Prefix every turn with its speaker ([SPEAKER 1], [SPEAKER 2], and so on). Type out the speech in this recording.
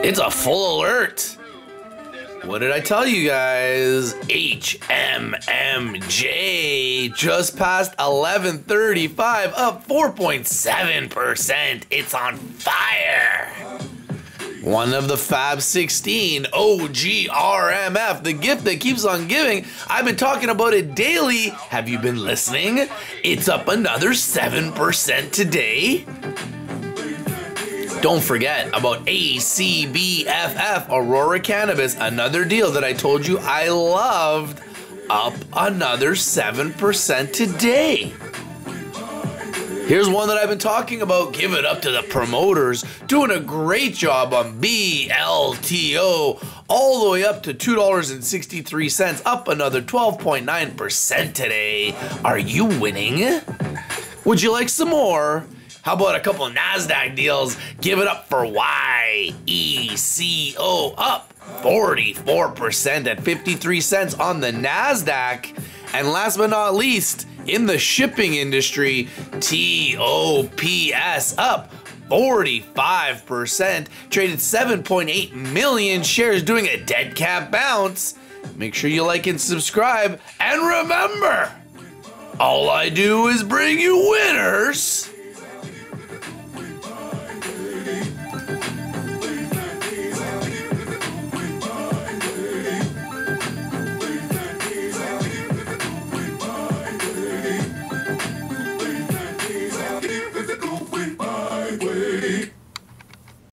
[SPEAKER 1] It's a full alert. What did I tell you guys? HMMJ just passed 1135, up 4.7%. It's on fire. One of the Fab 16, OGRMF, the gift that keeps on giving. I've been talking about it daily. Have you been listening? It's up another 7% today. Don't forget about ACBFF Aurora Cannabis, another deal that I told you I loved, up another 7% today. Here's one that I've been talking about. Give it up to the promoters. Doing a great job on BLTO. All the way up to $2.63, up another 12.9% today. Are you winning? Would you like some more? How about a couple NASDAQ deals? Give it up for YECO up 44% at 53 cents on the NASDAQ. And last but not least, in the shipping industry, TOPS up 45%, traded 7.8 million shares doing a dead cat bounce. Make sure you like and subscribe. And remember, all I do is bring you winners